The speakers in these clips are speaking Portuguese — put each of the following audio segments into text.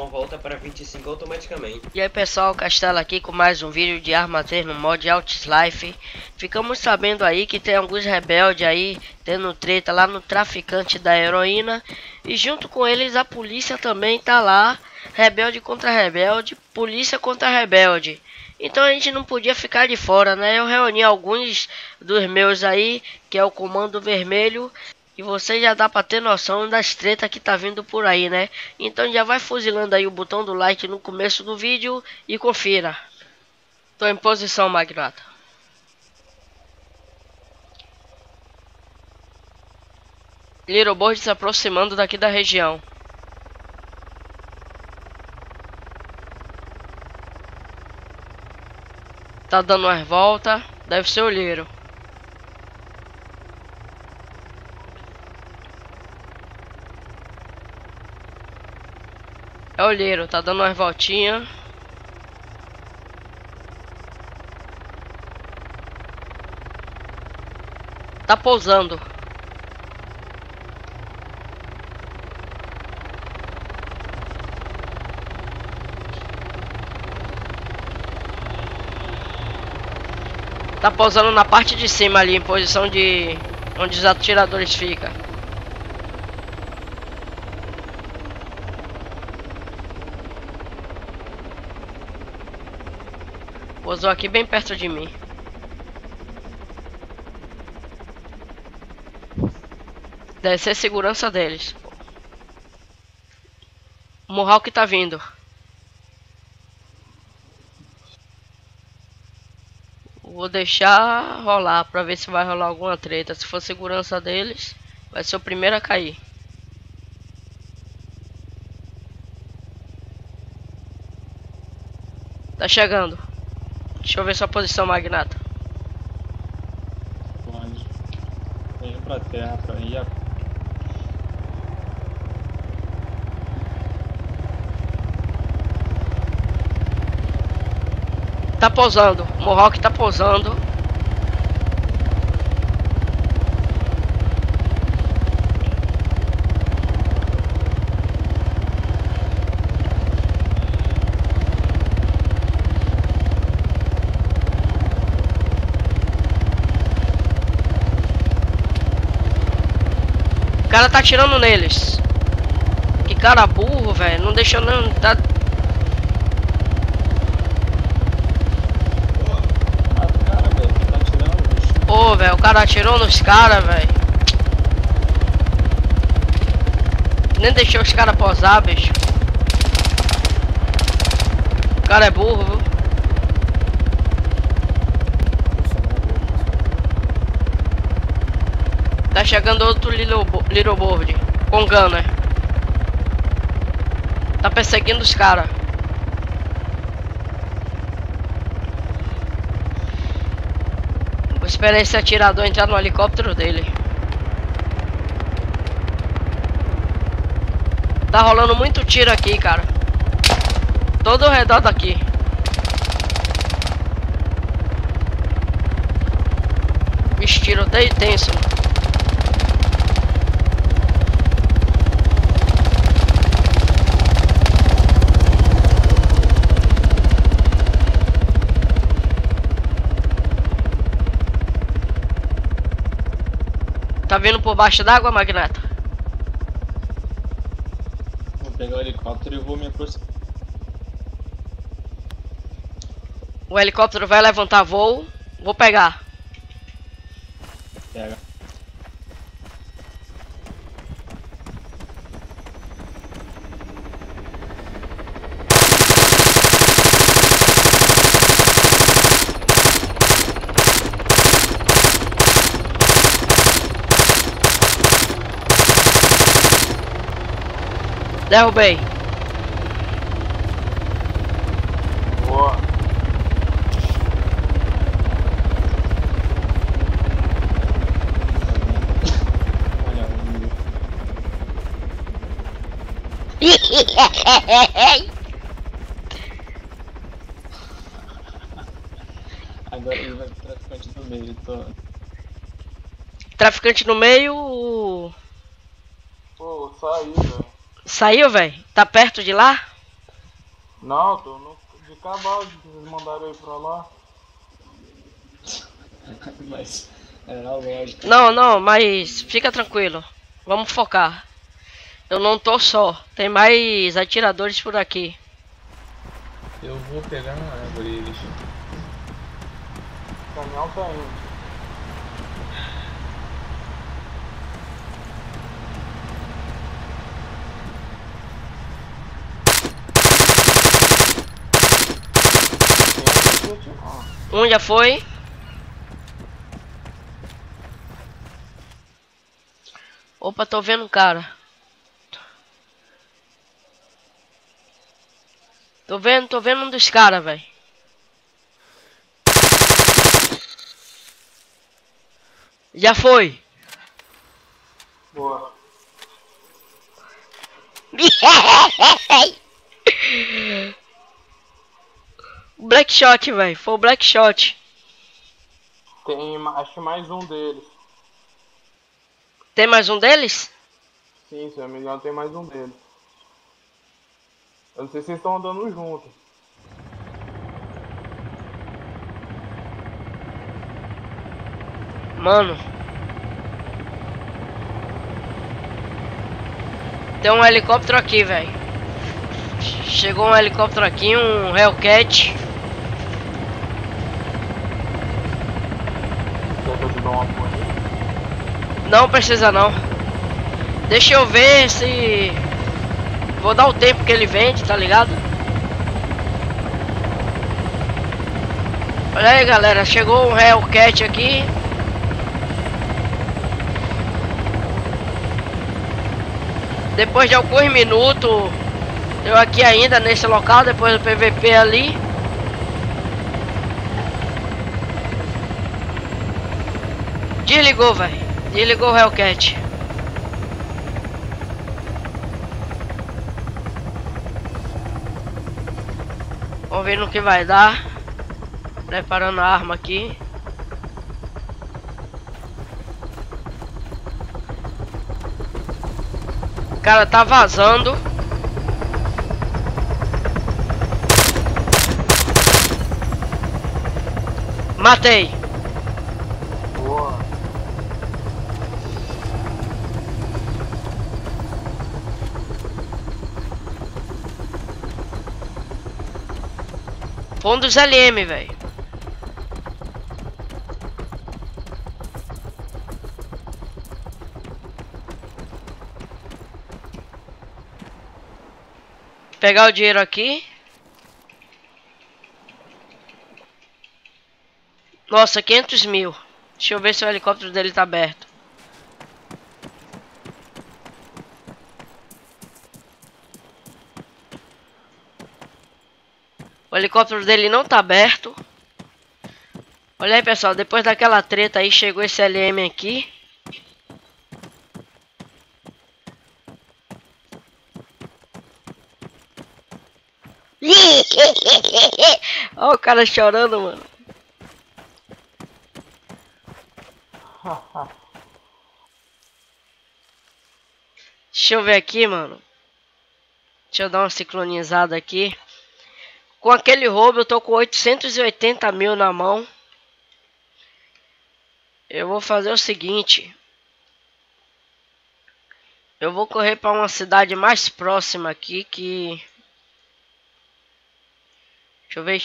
dependendo do seu Windows, o som volta para 25 automaticamente. E aí pessoal, Castelo aqui com mais um vídeo de Arma 3 no mod Outlife. Ficamos sabendo aí que tem alguns rebeldes aí tendo treta lá no traficante da heroína. E junto com eles a polícia também tá lá, rebelde contra rebelde, polícia contra rebelde. Então a gente não podia ficar de fora, né? Eu reuni alguns dos meus aí, que é o Comando Vermelho. E você já dá pra ter noção das tretas que tá vindo por aí, né? Então já vai fuzilando aí o botão do like no começo do vídeo e confira. Tô em posição, Magnata. Little Bird se aproximando daqui da região. Tá dando umas voltas. Deve ser o Liro. É o Liro, tá dando umas voltinhas. Tá pousando. Tá pousando na parte de cima ali, em posição de onde os atiradores ficam. Pousou aqui bem perto de mim. Deve ser segurança deles. O Mohawk tá vindo. Vou deixar rolar pra ver se vai rolar alguma treta. Se for segurança deles, vai ser o primeiro a cair. Tá chegando. Deixa eu ver sua posição, Magnata. Pode. Venho pra terra pra ir a Tá pousando. Mohawk tá pousando. Cara tá atirando neles. Que cara burro, velho. Não deixou não. Tá. Pô, velho, o cara atirou nos caras, velho. Nem deixou os caras posar, bicho. O cara é burro, viu? Tá chegando outro Little, Bo- Board com gunner. Tá perseguindo os caras. Vou esperar esse atirador entrar no helicóptero dele. Tá rolando muito tiro aqui, cara. Todo ao redor daqui. Vixe, tiro até tenso. Tá vindo por baixo d'água, Magnata? Vou pegar o helicóptero e vou me aproximar. O helicóptero vai levantar voo. Vou pegar. Pega. Derrubei. Boa. Olha, o- agora ele vai pro traficante do meio. Tô... Traficante no meio. Pô, saí, velho. Saiu, velho? Tá perto de lá? Não, tô no de cavalo que vocês mandaram aí pra lá. Mas era lógico. Não, não, mas fica tranquilo. Vamos focar. Eu não tô só. Tem mais atiradores por aqui. Eu vou pegar na árvore eles. O caminhão tá indo. Tem aqui, ó. Um já foi. Opa, tô vendo um cara. Tô vendo, tô vendo um dos caras, velho. Já foi. Boa. Black Shot, velho. Foi o Black Shot. Tem acho mais um deles. Tem mais um deles? Sim, se eu não me engano, tem mais um deles. Eu não sei se vocês estão andando juntos. Mano. Tem um helicóptero aqui, velho. Chegou um helicóptero aqui, um Hellcat. Não precisa não. Deixa eu ver se. Vou dar o tempo que ele vende, tá ligado? Olha aí galera, chegou um Hellcat aqui. Depois de alguns minutos, eu aqui ainda nesse local, depois do PVP ali. Desligou, velho. Desligou o Hellcat. Vamos ver no que vai dar. Preparando a arma aqui. O cara tá vazando. Matei. Boa. Um dos LM, velho. Pegar o dinheiro aqui. Nossa, 500 mil. Deixa eu ver se o helicóptero dele tá aberto. Helicóptero dele não tá aberto. Olha aí, pessoal. Depois daquela treta aí, chegou esse LM aqui. Olha o cara chorando, mano. Deixa eu ver aqui, mano. Deixa eu dar uma sincronizada aqui. Com aquele roubo eu tô com 880 mil na mão. Eu vou fazer o seguinte. Eu vou correr para uma cidade mais próxima aqui que... Deixa eu ver...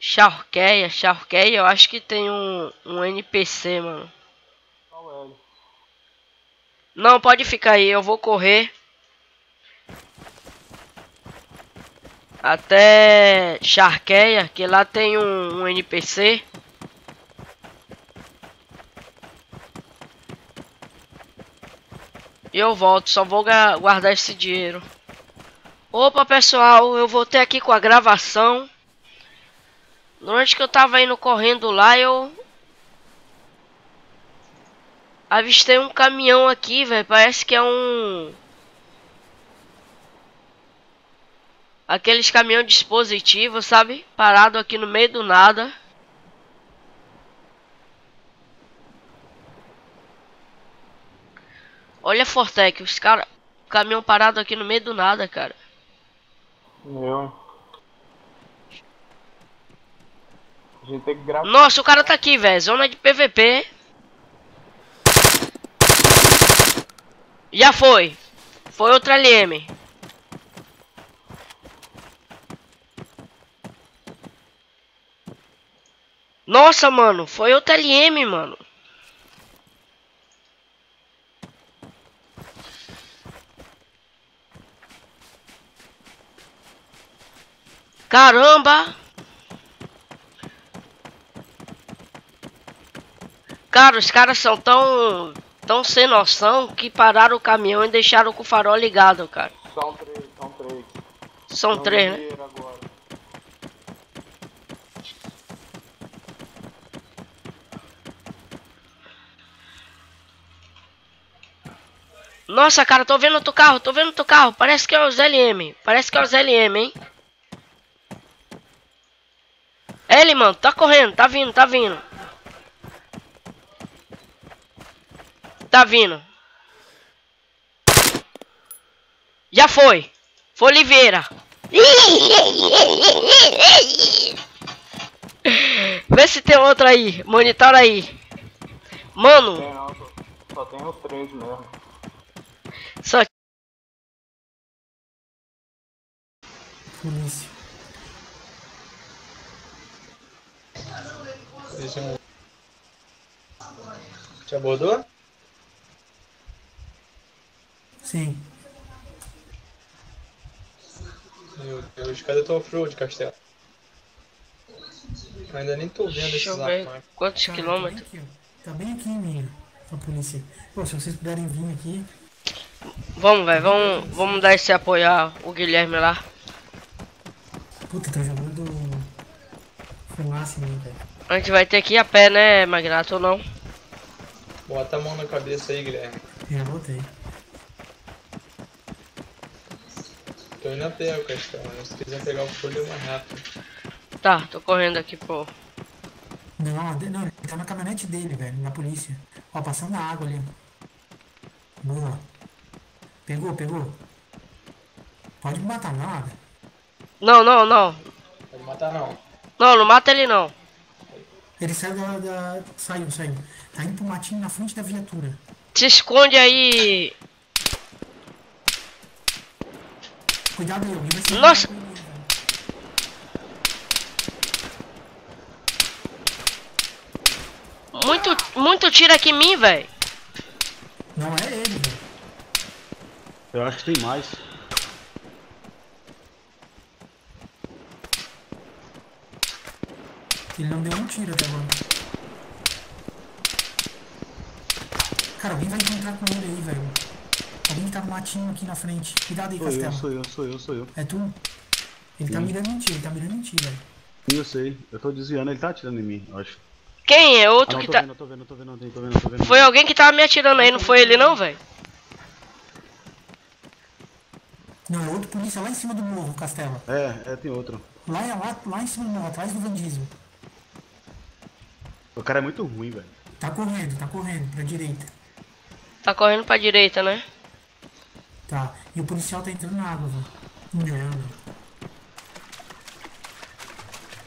Charqueia, Charqueia, eu acho que tem um, um NPC, mano. L. Não, pode ficar aí, eu vou correr. Até Charqueia, que lá tem um, um NPC. E eu volto, só vou guardar esse dinheiro. Opa, pessoal, eu voltei aqui com a gravação. Durante que eu tava indo correndo lá, eu avistei um caminhão aqui, velho. Parece que é um aqueles caminhão dispositivo, sabe? Parado aqui no meio do nada. Olha Fortec, os caras. Caminhão parado aqui no meio do nada, cara. Eu, hein? A gente tem que gravar. Nossa, o cara tá aqui, velho. Zona de PVP. Já foi. Foi outra LM. Nossa, mano. Foi outra LM, mano. Caramba! Cara, os caras são tão, tão sem noção que pararam o caminhão e deixaram com o farol ligado, cara. São três, são três. São três, né? agora. Nossa, cara, tô vendo outro carro, tô vendo outro carro. Parece que é os LM. Parece que é os LM, hein? É ele, mano, tá correndo, tá vindo, tá vindo. Tá vindo. Já foi. Foi Oliveira. Vê se tem outro aí. Monitora aí. Mano, só tem os três mesmo. Só Polícia. Deixa eu... Te abordou? Sim. Meu Deus, cadê tua off-road, Castelo? Eu ainda nem tô vendo Deixa esses ver quantos Cara, quilômetros. Tá bem aqui, ó. Tá bem aqui em mim, ó, a polícia. Pô, se vocês puderem vir aqui. Vamos, velho, vamos, vamos dar esse apoio ao Guilherme lá. Puta, tô jogando. Fumaça em mim, velho. A gente vai ter que ir a pé, né, Magnato, ou não? Bota a mão na cabeça aí, Guilherme. Já voltei. Tô indo a pé, o Castelo. Se quiser pegar o folho, é mais rápido. Tá, tô correndo aqui, pô. Não, não, ele tá na caminhonete dele, velho, na polícia. Ó, passando a água ali. Boa. Pegou, pegou. Pode me matar, não, nada. Não, não, não. Pode matar não. Não, não mata ele não. Ele saiu da, da. Saiu, saiu. Tá indo pro matinho na frente da viatura. Se esconde aí. Cuidado aí, alguém vai se Nossa! velho. Muito, muito tiro aqui em mim, velho. Não é. Eu acho que tem mais. Ele não deu um tiro até agora. Cara, alguém vai encontrar com ele aí, velho. Alguém que tá no matinho aqui na frente. Cuidado aí, Sou eu, Castelo. sou eu, sou eu, sou eu. É tu? Ele tá Sim. mirando em ti, ele tá mirando em ti, velho. Sim, eu sei. Eu tô desviando, ele tá atirando em mim, eu acho. Quem é? Ah, Outro não, que tô tá. vendo, eu tô vendo, eu tô vendo, eu tô vendo, eu tô vendo. Foi alguém que tava me atirando aí, não foi ele não, velho? Não, é outro polícia lá em cima do morro, Castelo. É, é, tem outro. Lá, lá, lá em cima do morro, atrás do Van Diesel. O cara é muito ruim, velho. Tá correndo, tá correndo, pra direita. Tá correndo pra direita, né? Tá. E o policial tá entrando na água, velho. Não, não.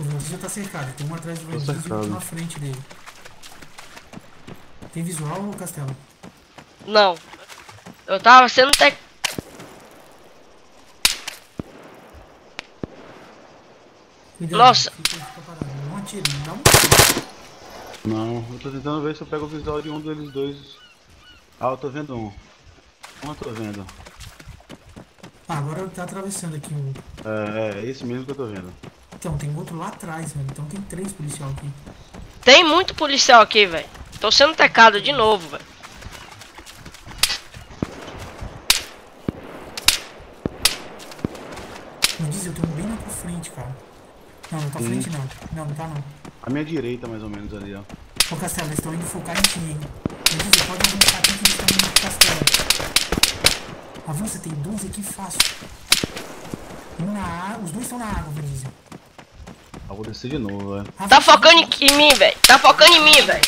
O Van Diesel tá cercado, tem um atrás do Van Tô Diesel e outro na frente dele. Tem visual, Castelo? Não. Eu tava sendo tec... Cuidado, Nossa. Não atira, não um. Não, eu tô tentando ver se eu pego o visual de um deles dois. Ah, eu tô vendo um. Um eu tô vendo. Ah, agora tá atravessando aqui um. É, é, esse mesmo que eu tô vendo. Então, tem outro lá atrás, mano. Então tem três policial aqui. Tem muito policial aqui, velho. Tô sendo tecado de novo, velho. Me diz, eu tô bem na tua frente, cara. Não, não tá frente não. Não, não tá não. A minha direita, mais ou menos, ali, ó. Ô Castelo, eles estão indo focar em ti, hein? Me diz, pode avançar aqui que eles estão indo pro Castelo. Avança, tem 12 aqui fácil. Um na água, os dois estão na água, Vinícius. Ah, vou descer de novo, velho. Tá focando em mim, velho. Tá focando em mim, velho.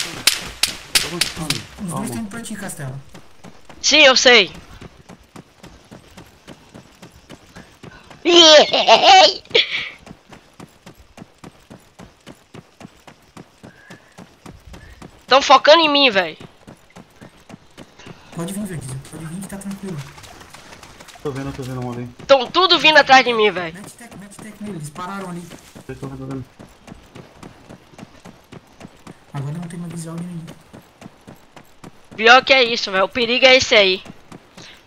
Os dois estão indo pra ti, Castelo. Sim, eu sei. Tão focando em mim, velho. Pode vir, Verde. Pode vir que tá tranquilo. Tô vendo, tô vendo um ali. Tão tudo vindo atrás de mim, velho. Mete tech, mete tech nele. Eles pararam ali. Tô vendo, tô vendo. Agora não tem mais visual ninguém. Pior que é isso, velho. O perigo é esse aí.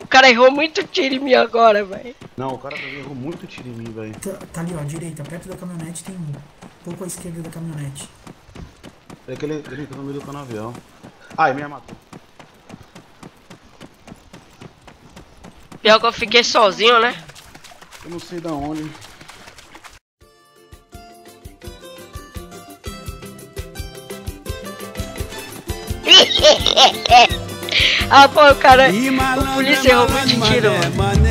O cara errou muito tiro em mim agora, velho. Não, o cara também errou muito tiro em mim, velho. Tá, tá ali, ó, à direita, perto da caminhonete tem um. Um pouco à esquerda da caminhonete. É que ele, ele entrou no meio do canavial. Ai, me matou. Pior que eu fiquei sozinho, né? Eu não sei da onde. Ah, pô, o cara. O polícia errou muito tiro, mano.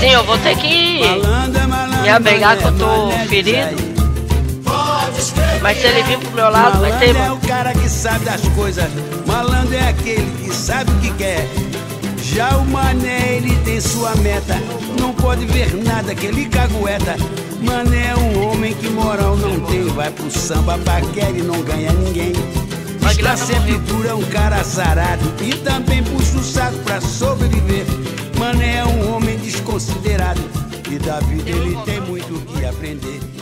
Sim, eu vou ter que me abrigar que eu tô ferido. Mas se ele vir pro meu lado, vai ter, Malandro é mano. o cara que sabe das coisas. Malandro é aquele que sabe o que quer. Já o mané, ele tem sua meta. Não pode ver nada que ele cagueta. Mané é um homem que moral não tem. Vai pro samba, paquera e não ganha ninguém. Guilherme morreu. sepultura é um cara azarado. E também puxa o saco pra sobreviver. Mané é um homem desconsiderado. E da vida ele tem muito o que aprender.